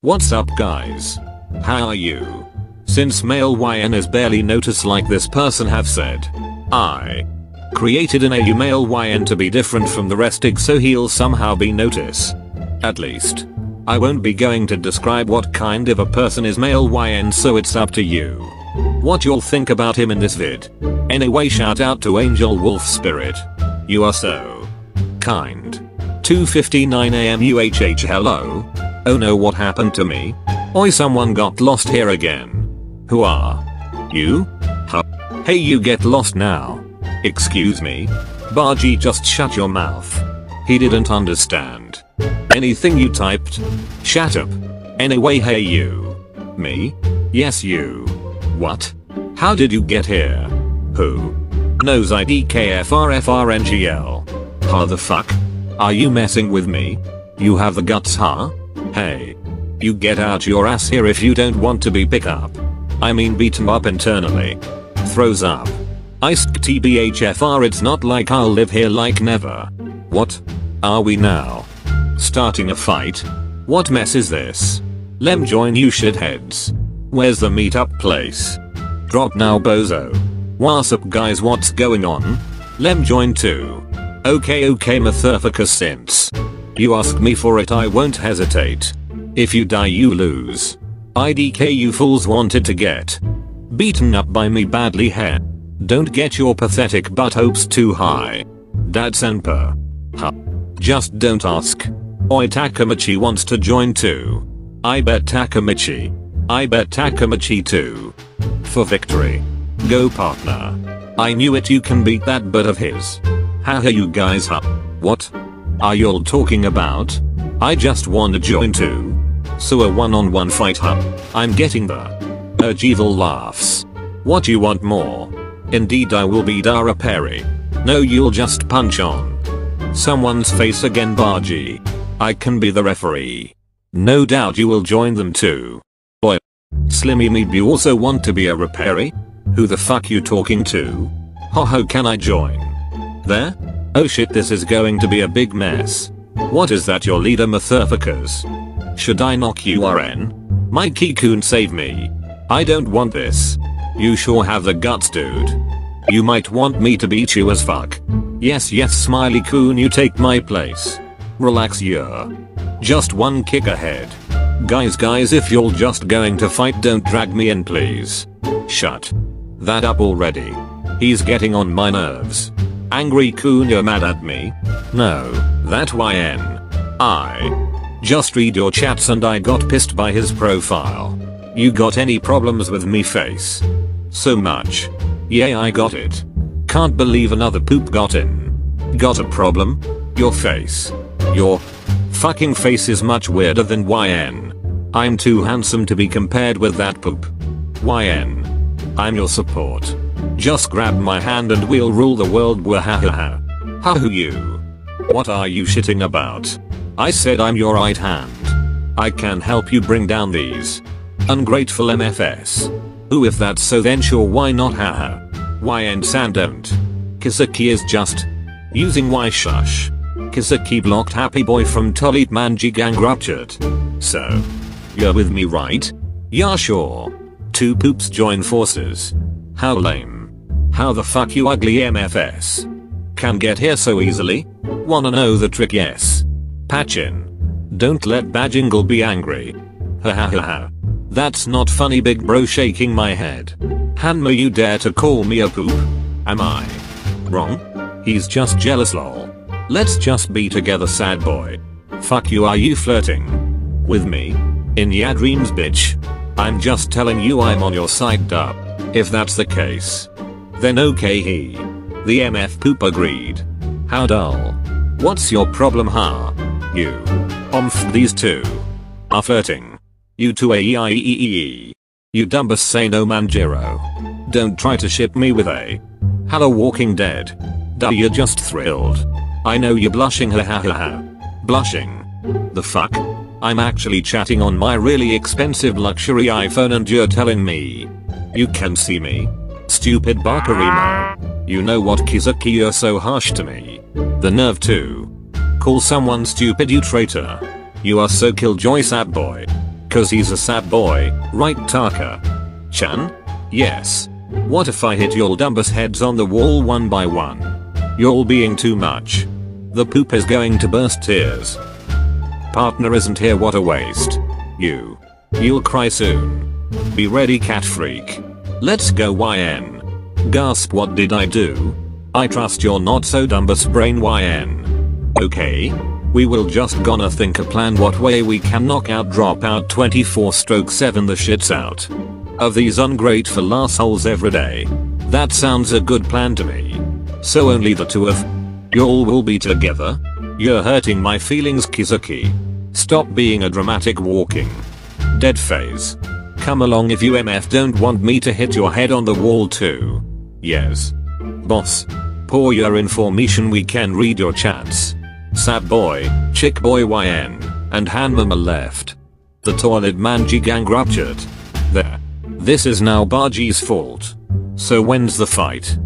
What's up guys? How are you? Since male YN is barely noticed like this person have said. I created an AU male YN to be different from the rest so he'll somehow be noticed. At least. I won't be going to describe what kind of a person is male YN so it's up to you. What you'll think about him in this vid. Anyway shout out to Angel Wolf Spirit. You are so kind. 2.59am UHH hello. Oh no what happened to me? Oi someone got lost here again. Who are you? Huh? Hey you get lost now. Excuse me? Baji just shut your mouth. He didn't understand. Anything you typed? Shut up. Anyway hey you. Me? Yes you. What? How did you get here? Who? Knows IDKFRFRNGL. How the fuck? Are you messing with me? You have the guts huh? Hey. You get out your ass here if you don't want to be pick up. I mean beat beaten up internally. Throws up. Iced TBHFR it's not like I'll live here like never. What? Are we now? Starting a fight? What mess is this? Lem join you shitheads. Where's the meetup place? Drop now bozo. What's up guys what's going on? Lem join too. Okay okay Matherficus since. You ask me for it I won't hesitate. If you die you lose. IDK you fools wanted to get beaten up by me badly here. Don't get your pathetic butt hopes too high. Dad Senpa. Huh. Just don't ask. Oi Takemichi wants to join too. I bet Takemichi. I bet Takemichi too. For victory. Go partner. I knew it you can beat that butt of his. Haha you guys huh? What? Are y'all talking about? I just wanna join too. So a one on one fight huh? I'm getting the urge evil laughs. What you want more? Indeed I will be Dara Perry. No you'll just punch on someone's face again Baji. I can be the referee. No doubt you will join them too. Boy. Slimmy me you also want to be a repairee? Who the fuck you talking to? Ho ho can I join? There? Oh shit this is going to be a big mess. What is that your leader Matherficus? Should I knock you RN? Mikey Coon save me. I don't want this. You sure have the guts dude. You might want me to beat you as fuck. Yes yes Smiley Coon you take my place. Relax yeah. Just one kick ahead. Guys guys if you're just going to fight don't drag me in please. Shut that up already. He's getting on my nerves. Angry Coon you're mad at me? No, that YN. I just read your chats and I got pissed by his profile. You got any problems with me face? So much. Yeah I got it. Can't believe another poop got in. Got a problem? Your face. Your fucking face is much weirder than YN. I'm too handsome to be compared with that poop. YN. I'm your support. Just grab my hand and we'll rule the world wahahaha. Ha who you? What are you shitting about? I said I'm your right hand. I can help you bring down these ungrateful MFS. Ooh if that's so then sure why not haha. Why and San don't. Kisaki is just using Y shush. Kisaki blocked Happy Boy from Tolit Manji gang ruptured. So. You're with me right? Yeah sure. Two poops join forces. How lame. How the fuck you ugly MFS? Can get here so easily? Wanna know the trick yes. Patch in. Don't let Bajingle be angry. Ha ha ha ha. That's not funny big bro shaking my head. Hanma you dare to call me a poop? Am I wrong? He's just jealous lol. Let's just be together sad boy. Fuck you are you flirting? With me? In ya dreams bitch. I'm just telling you I'm on your side dub. If that's the case. Then okay he. The MF poop agreed. How dull. What's your problem huh? You. Umph these two. Are flirting. You two AEIEEE. You dumbus Sano Manjiro. Don't try to ship me with a. Hello Walking Dead. Duh you're just thrilled. I know you're blushing ha ha ha ha. Blushing. The fuck? I'm actually chatting on my really expensive luxury iPhone and you're telling me. You can see me? Stupid Bakarimo. You know what Kisaki you're so harsh to me. The nerve to. Call someone stupid you traitor. You are so killjoy sad boy. Cause he's a sad boy, right Taka? Chan? Yes. What if I hit y'all dumbus heads on the wall one by one? You're being too much. The poop is going to burst tears. Partner isn't here what a waste. You. You'll cry soon. Be ready cat freak. Let's go YN. Gasp what did I do? I trust you're not so dumbus brain YN. Okay. We will just gonna think a plan what way we can knock out dropout 24 stroke 7 the shits out. Of these ungrateful assholes every day. That sounds a good plan to me. So only the two of y'all will be together? You're hurting my feelings Kisaki. Stop being a dramatic walking. Dead phase. Come along if you MF don't want me to hit your head on the wall too. Yes. Boss. Pour your information we can read your chats. Sap boy, chick boy YN, and Hanmama left. The toilet manji gang ruptured. There. This is now Baji's fault. So when's the fight?